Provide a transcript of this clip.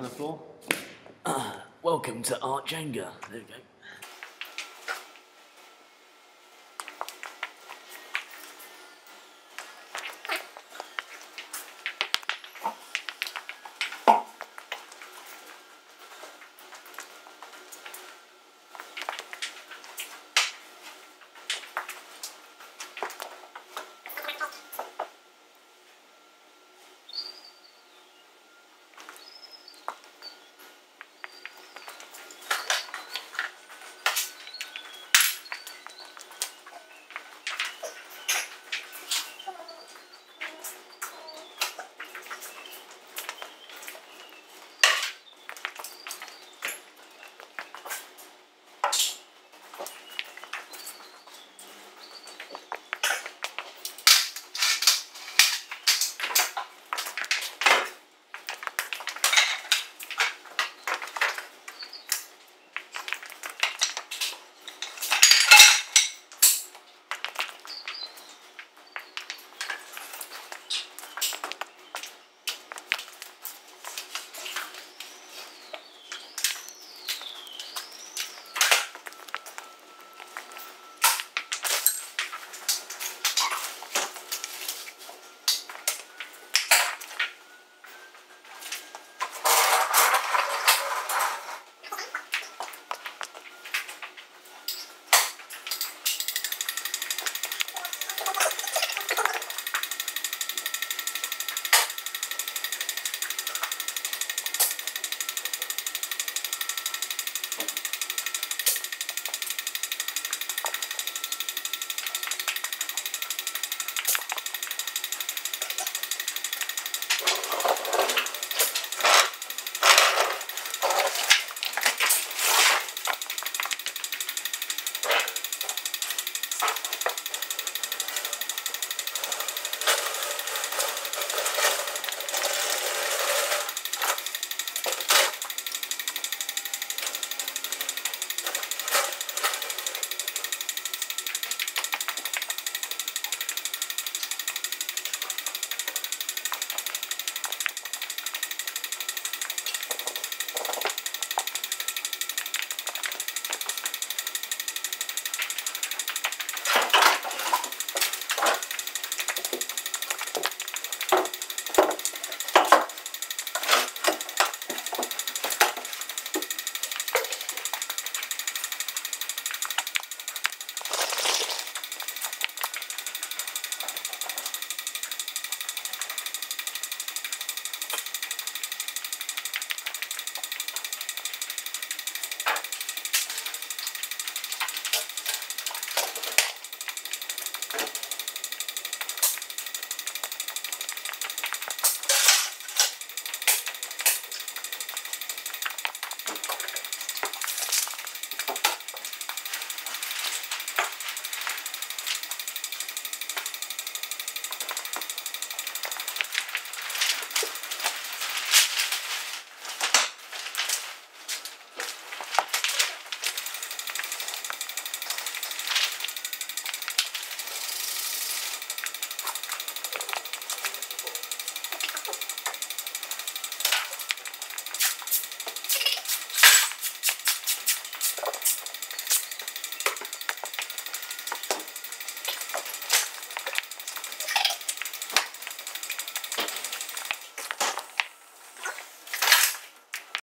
the floor. Welcome to Art Jenga. There we go.